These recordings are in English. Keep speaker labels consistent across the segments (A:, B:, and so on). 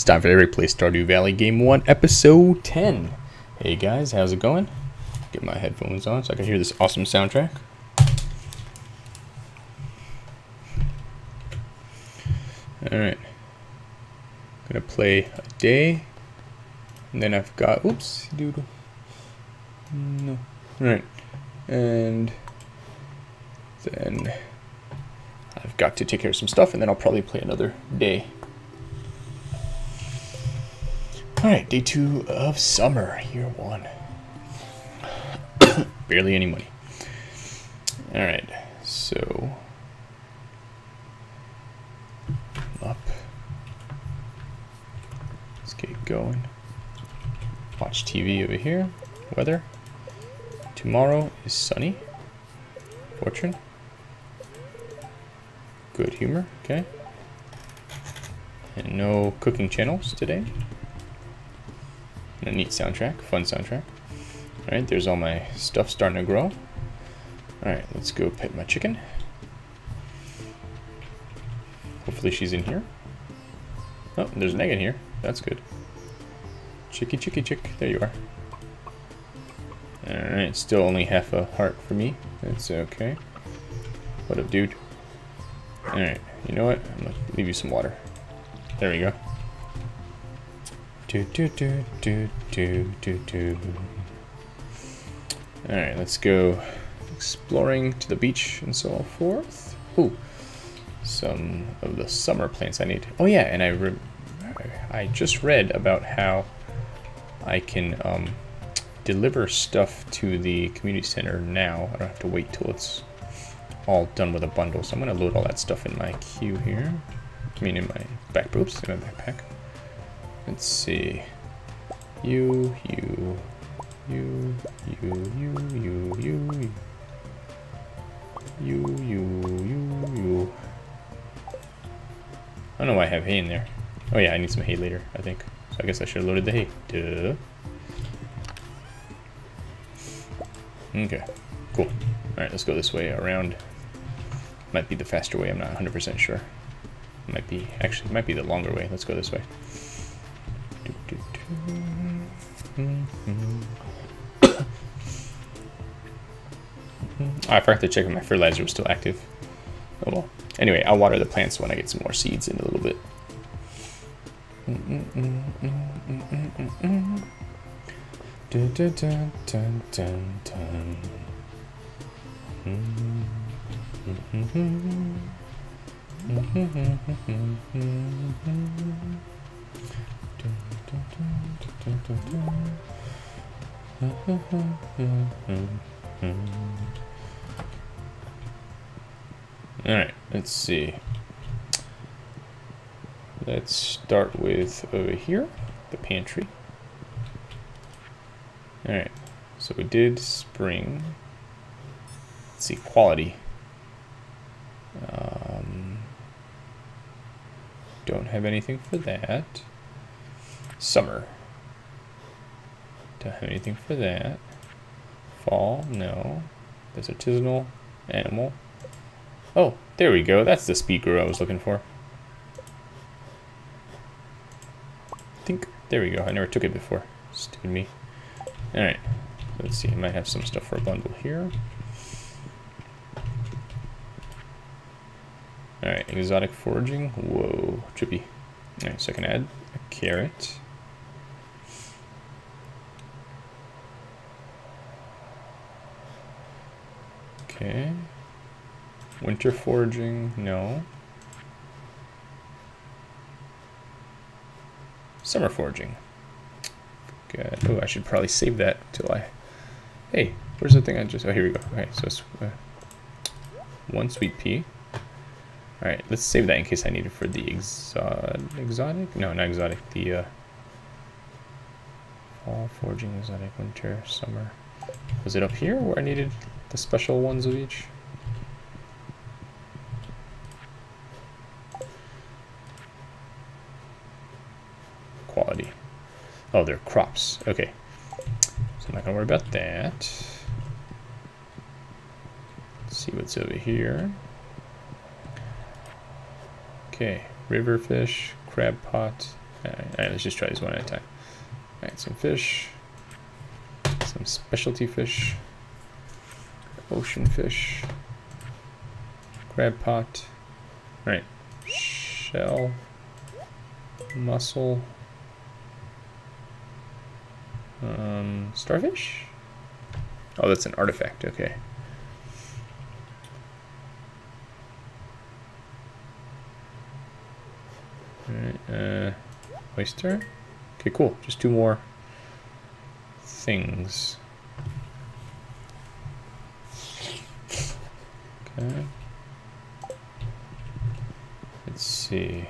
A: It's time for Eric Play Stardew Valley Game 1, Episode 10. Hey guys, how's it going? Get my headphones on so I can hear this awesome soundtrack. Alright. Gonna play a day. And then I've got, oops, doodle. No. Alright. And then I've got to take care of some stuff and then I'll probably play another day. Alright, day two of summer, year one. Barely any money. Alright, so up. Let's get going. Watch TV over here. Weather. Tomorrow is sunny. Fortune. Good humor, okay. And no cooking channels today. A neat soundtrack, fun soundtrack. Alright, there's all my stuff starting to grow. Alright, let's go pet my chicken. Hopefully she's in here. Oh, there's an egg in here. That's good. Chicky, chicky, chick. There you are. Alright, still only half a heart for me. That's okay. What up, dude? Alright, you know what? I'm gonna leave you some water. There we go. Do do do do do do do. Alright, let's go exploring to the beach and so forth. Ooh, some of the summer plants I need. Oh yeah, and I I just read about how I can um, deliver stuff to the community center now. I don't have to wait till it's all done with a bundle. So I'm going to load all that stuff in my queue here. I mean in my back, oops, in my backpack. Let's see. You, you, you, you, you, you, you, you, you, you, you. I don't know why I have hay in there. Oh yeah, I need some hay later, I think. So I guess I should have loaded the hay. Duh. Okay, cool. Alright, let's go this way around. Might be the faster way, I'm not 100% sure. Might be, actually, might be the longer way. Let's go this way. Oh, I forgot to check if my fertilizer was still active. Oh well. Anyway, I'll water the plants when I get some more seeds in a little bit. let's see. Let's start with over here, the pantry. Alright, so we did spring. Let's see, quality. Um, don't have anything for that. Summer. Don't have anything for that. Fall, no. There's artisanal, animal. Oh, there we go. That's the grow I was looking for. I think, there we go. I never took it before. Stupid me. Alright, let's see. I might have some stuff for a bundle here. Alright, exotic foraging. Whoa, trippy. Alright, so I can add a carrot. Okay. Winter foraging, no. Summer foraging. Good. Oh, I should probably save that till I... Hey, where's the thing I just... Oh, here we go. Okay, so it's uh, one sweet pea. Alright, let's save that in case I need it for the exotic... Exotic? No, not exotic. The uh, fall foraging, exotic, winter, summer. Was it up here where I needed the special ones of each? Quality. Oh, they're crops. Okay. So I'm not going to worry about that. Let's see what's over here. Okay. River fish, crab pot, Alright, alright, let's just try these one at a time. Alright, some fish. Some specialty fish. Ocean fish. Crab pot. Alright. Shell. Mussel. Um, starfish? Oh, that's an artifact, okay. Alright, uh, oyster? Okay, cool. Just two more things. Okay. Let's see.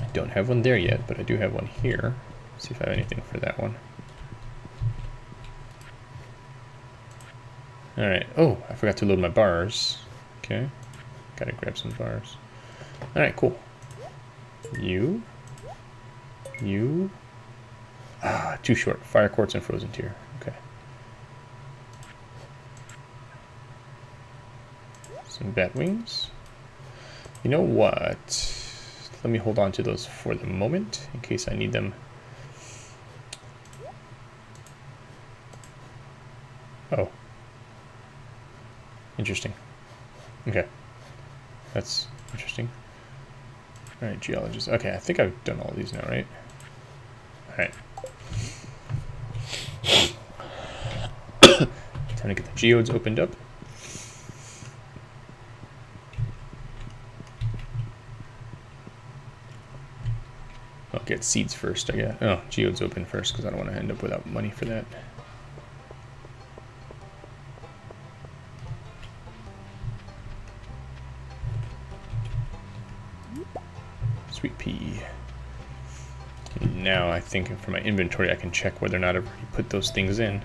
A: I don't have one there yet, but I do have one here. Let's see if I have anything for that one. Alright. Oh, I forgot to load my bars. Okay. Gotta grab some bars. Alright, cool. You. You. Ah, too short. Fire quartz and frozen tear. Okay. Some bat wings. You know what? Let me hold on to those for the moment in case I need them. Oh. Interesting. Okay. That's interesting. Alright, geologist. Okay, I think I've done all these now, right? Alright. Time to get the geodes opened up. Get seeds first, I guess. Oh, geodes open first because I don't want to end up without money for that. Sweet pea. Now I think for my inventory I can check whether or not I've already put those things in.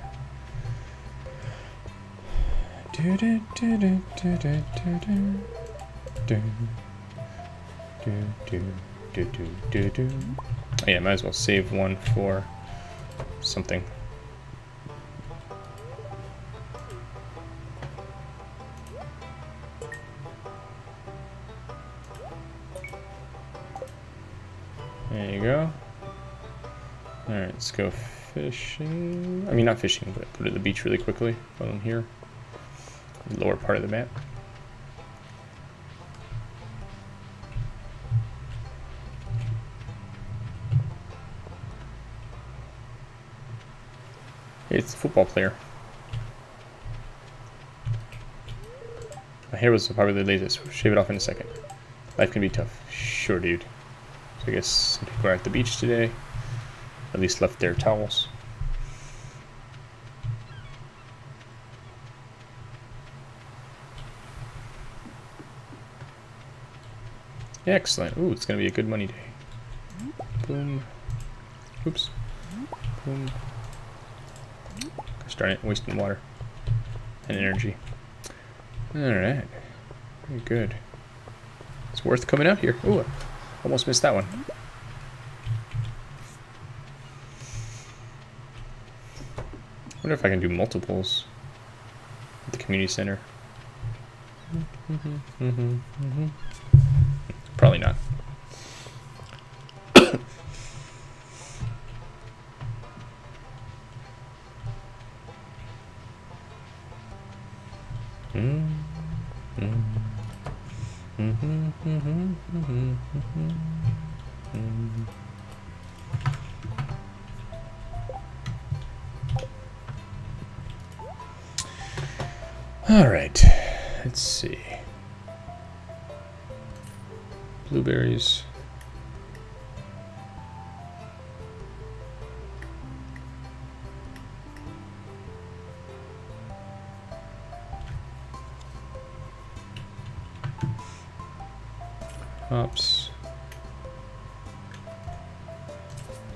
A: Oh yeah, might as well save one for something. There you go. Alright, let's go fishing. I mean, not fishing, but go to the beach really quickly while I'm here. Lower part of the map. It's a football player. My hair was probably the latest. Shave it off in a second. Life can be tough. Sure, dude. So I guess some people are at the beach today. At least left their towels. Excellent. Ooh, it's going to be a good money day. Darn it, wasting water and energy. Alright. Very good. It's worth coming out here. Ooh, almost missed that one. wonder if I can do multiples at the community center. Mhm, mhm, mhm, mhm. Probably not. Hops.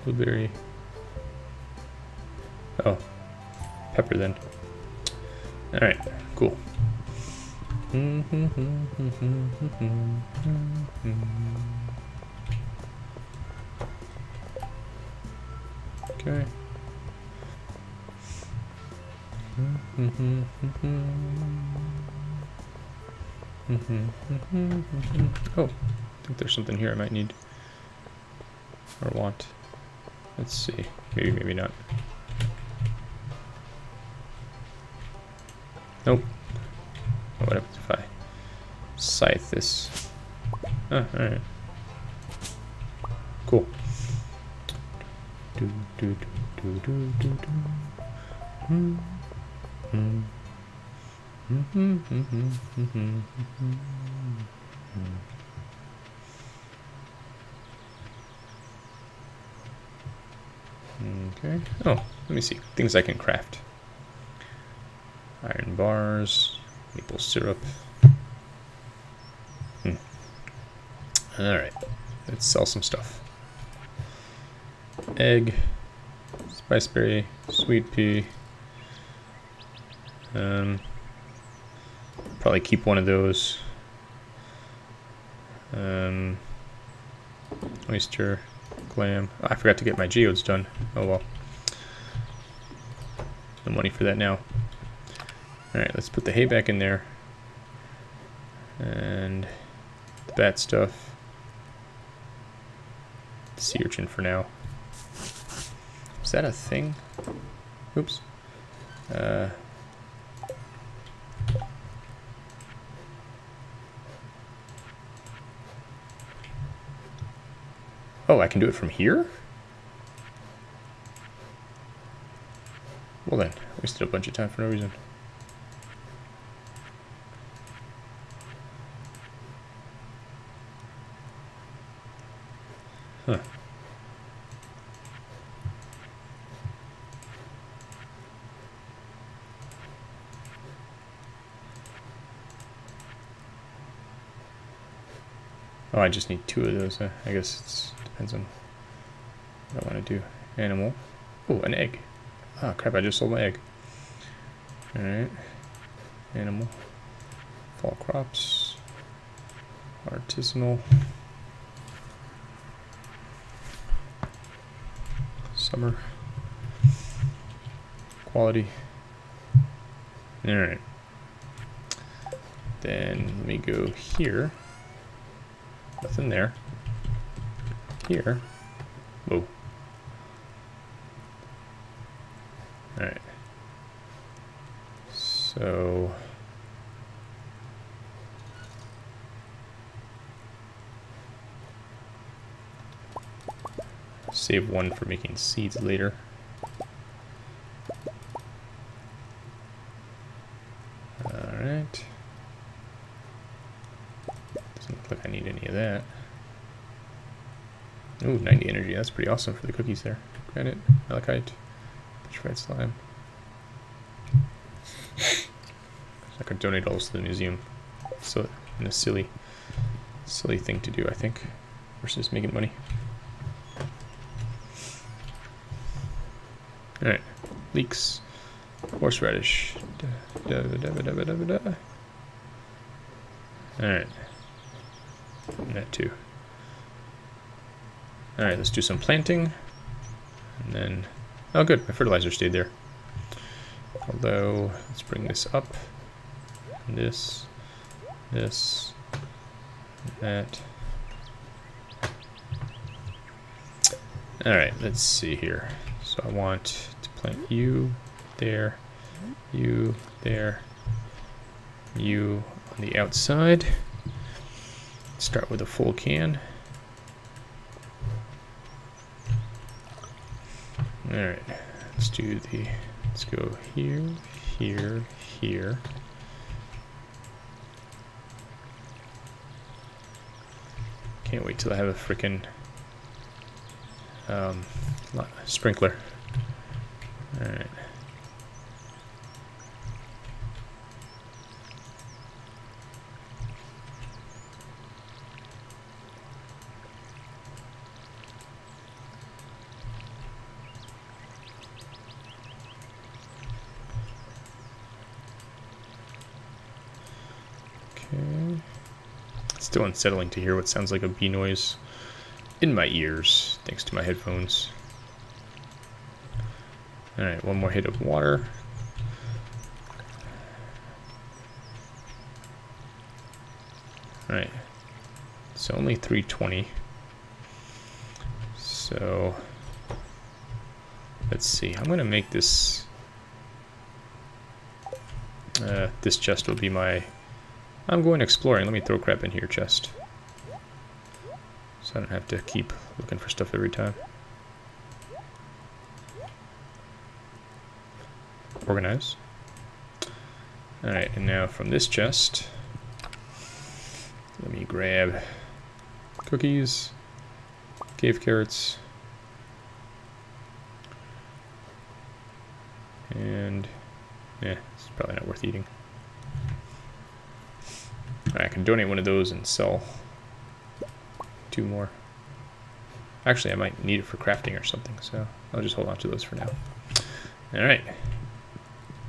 A: Blueberry. Oh, pepper then. All right, cool. Okay. Oh, think there's something here I might need or want. Let's see. Maybe, maybe not. Nope. Oh, what happens if I scythe this? Oh, alright. Cool. Do, do, do, do, do, do. Hmm. Hmm. Hmm. Hmm. Hmm. Hmm. Okay. Oh, let me see. Things I can craft. Iron bars, maple syrup. Hmm. Alright. Let's sell some stuff. Egg, spiceberry, sweet pea. Um, probably keep one of those. Um, oyster, clam. Oh, I forgot to get my geodes done. Oh well. No money for that now. Alright, let's put the hay back in there. And the bat stuff. Sea urchin for now. Is that a thing? Oops. Uh, oh, I can do it from here? Well then, wasted a bunch of time for no reason. Huh. Oh, I just need two of those. Uh, I guess it depends on what I want to do. Animal. Oh, an egg. Oh, crap, I just sold my egg. Alright. Animal. Fall crops. Artisanal. Summer. Quality. Alright. Then let me go here. Nothing there. Here. Whoa. Alright. So... Save one for making seeds later. Alright. Doesn't look like I need any of that. Ooh, 90 energy. That's pretty awesome for the cookies there. Granite, malachite, petrified slime. I could donate all this to the museum. So, in a silly, silly thing to do, I think, versus making money. Alright, leeks, horseradish. Alright. That too. Alright, let's do some planting. And then, oh good, my fertilizer stayed there. Although, let's bring this up. This, this, that. Alright, let's see here. So I want to plant you there, you there, you on the outside. Start with a full can. Alright, let's do the, let's go here, here, here. Can't wait till I have a freaking um, sprinkler. Alright. Okay. Still unsettling to hear what sounds like a bee noise in my ears, thanks to my headphones. Alright, one more hit of water. Alright. It's only 320. So let's see. I'm gonna make this. Uh, this chest will be my. I'm going exploring. Let me throw crap in here, chest. So I don't have to keep looking for stuff every time. Organize. Alright, and now from this chest, let me grab cookies, cave carrots, and yeah, it's probably not worth eating. I can donate one of those and sell two more. Actually, I might need it for crafting or something, so I'll just hold on to those for now. Alright.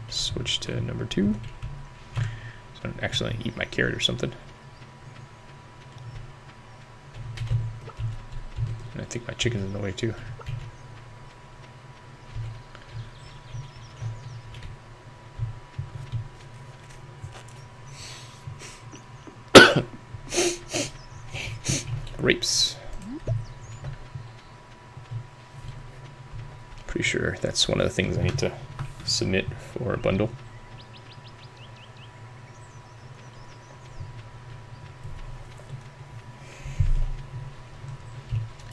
A: Switch to number two. So I don't actually eat my carrot or something. And I think my chicken's in the way too. grapes. Pretty that's one of the things I need to submit for a bundle.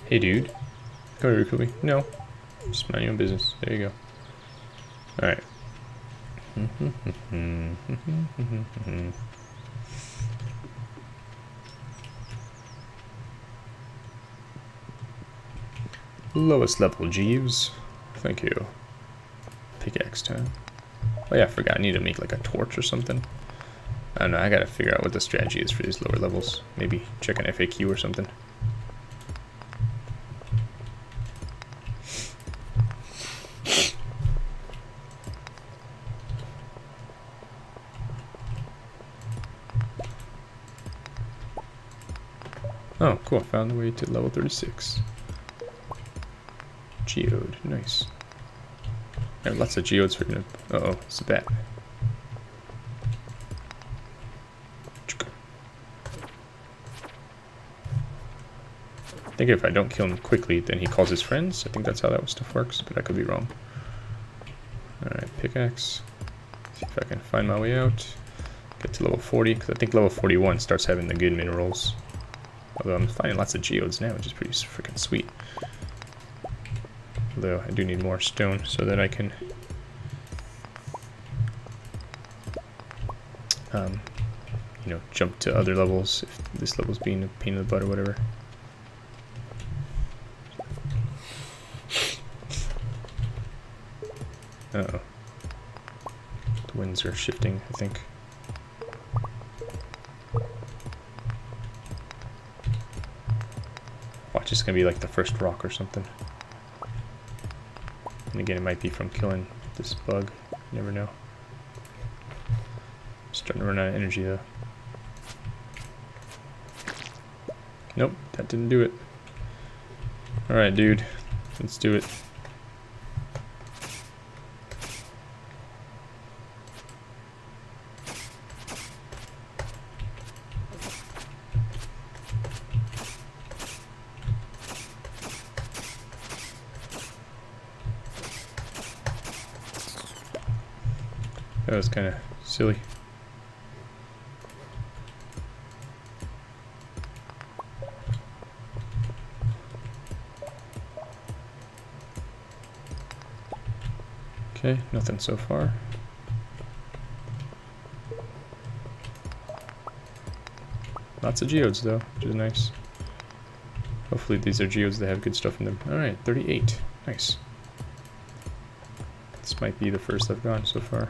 A: Hey dude, come here, Kubi. No, just mind your own business. There you go. Alright. Lowest level Jeeves. Thank you. Pickaxe time. Oh yeah, I forgot. I need to make like a torch or something. I don't know. I gotta figure out what the strategy is for these lower levels. Maybe check an FAQ or something. Oh, cool. Found the way to level 36. Geode, nice. I have lots of geodes for gonna. Uh oh, it's a bat. I think if I don't kill him quickly, then he calls his friends. I think that's how that stuff works, but I could be wrong. Alright, pickaxe. See if I can find my way out. Get to level 40, because I think level 41 starts having the good minerals. Although I'm finding lots of geodes now, which is pretty freaking sweet. Although I do need more stone so that I can um, you know, jump to other levels if this level's being a pain in the butt or whatever. Uh oh The winds are shifting, I think. Watch, it's gonna be like the first rock or something. And again, it might be from killing this bug. You never know. Starting to run out of energy though. Nope, that didn't do it. Alright, dude. Let's do it. Was kind of silly. Okay, nothing so far. Lots of geodes though, which is nice. Hopefully these are geodes that have good stuff in them. Alright, 38. Nice. This might be the first I've gone so far.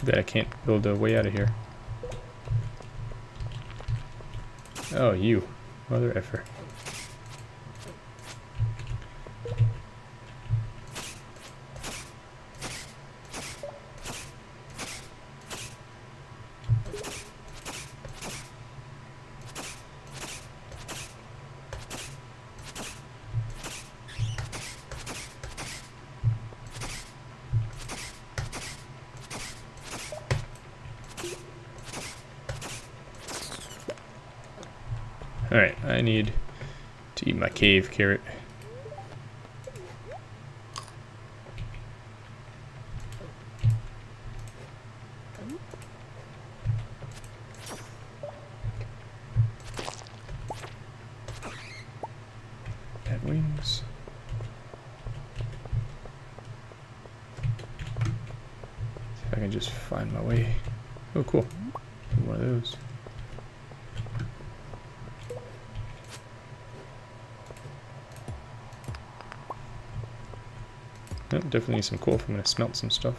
A: Too bad I can't build a way out of here. Oh, you. Mother effer. Alright, I need to eat my cave carrot. Bat wings. See if I can just find my way. Oh, cool. One of those. Yep, definitely need some coal if I'm going to smelt some stuff.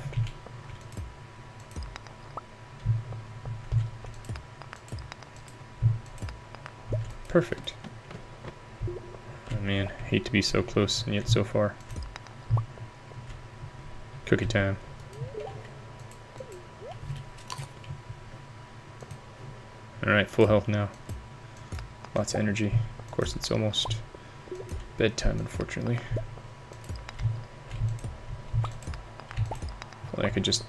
A: Perfect. Oh man, hate to be so close and yet so far. Cookie time. Alright, full health now. Lots of energy. Of course, it's almost bedtime, unfortunately. Could just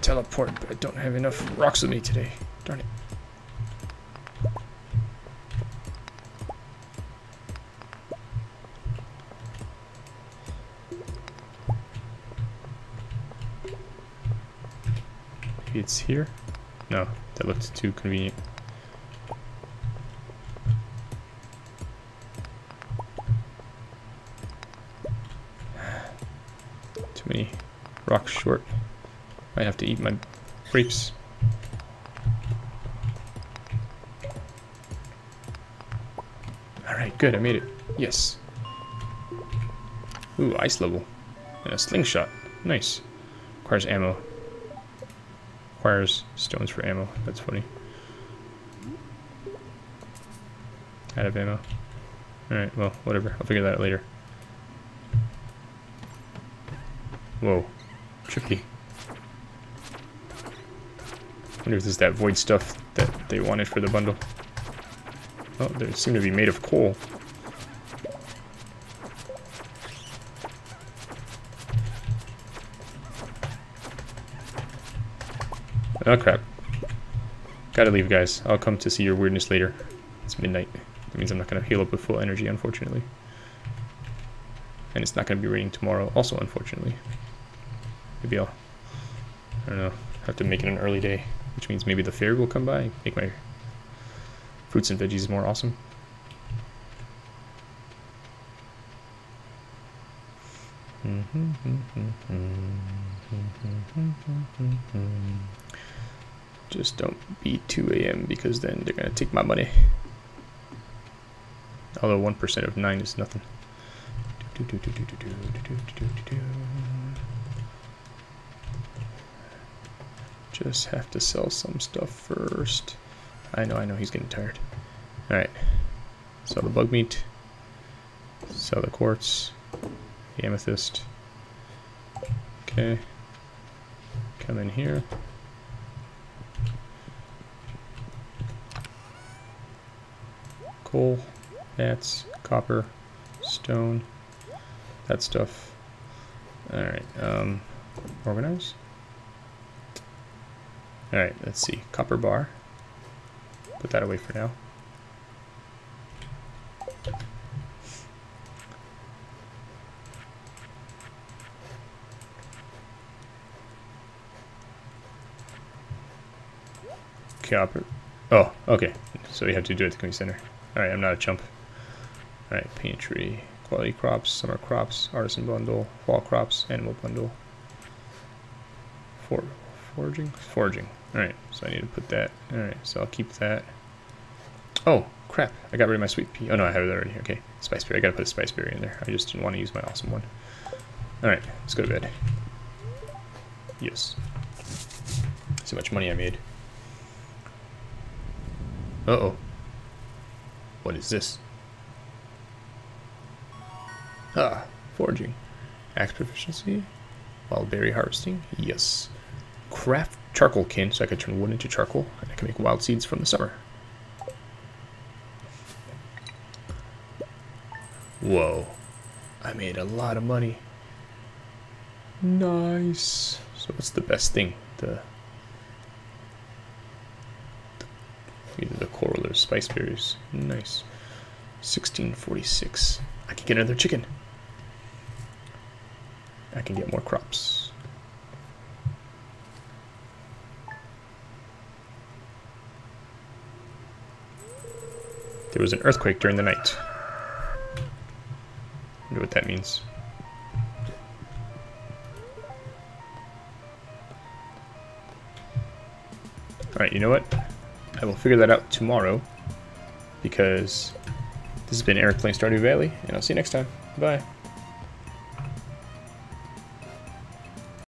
A: teleport, but I don't have enough rocks with me today. Darn it. Maybe it's here? No, that looked too convenient. Too many rocks short. I have to eat my grapes. Alright, good, I made it. Yes. Ooh, ice level. And a slingshot. Nice. Requires ammo. Requires stones for ammo. That's funny. Out of ammo. Alright, well, whatever. I'll figure that out later. Whoa. Tricky wonder if this is that void stuff that they wanted for the bundle. Oh, they seem to be made of coal. Oh crap. Gotta leave, guys. I'll come to see your weirdness later. It's midnight. That means I'm not gonna heal up with full energy, unfortunately. And it's not gonna be raining tomorrow, also, unfortunately. Maybe I'll... I don't know. Have to make it an early day which means maybe the fairy will come by, make my fruits and veggies more awesome. Mm-hmm. Just don't be 2 a.m. because then they're going to take my money. Although 1% of 9 is nothing. Just have to sell some stuff first. I know, I know, he's getting tired. Alright. Sell the bug meat. Sell the quartz. The amethyst. Okay. Come in here. Coal, bats, copper, stone, that stuff. Alright, um, organize. Alright, let's see. Copper bar. Put that away for now. Copper. Oh, okay. So we have to do it at the community center. Alright, I'm not a chump. Alright, pantry. Quality crops, summer crops, artisan bundle, fall crops, animal bundle. For foraging? Foraging. Alright, so I need to put that. Alright, so I'll keep that. Oh, crap. I got rid of my sweet pea. Oh, no, I have it already. Okay, spice berry. I gotta put a spice berry in there. I just didn't want to use my awesome one. Alright, let's go to bed. Yes. How much money I made. Uh-oh. What is this? Ah, foraging. Axe proficiency. Wild berry harvesting. Yes. Craft charcoal kiln so I can turn wood into charcoal and I can make wild seeds from the summer. Whoa. I made a lot of money. Nice. So what's the best thing? The, the either the coral or spice berries. Nice. 1646. I can get another chicken. I can get more crops. There was an earthquake during the night. I Wonder what that means. Alright, you know what? I will figure that out tomorrow because this has been Eric playing Stardew Valley, and I'll see you next time. Bye.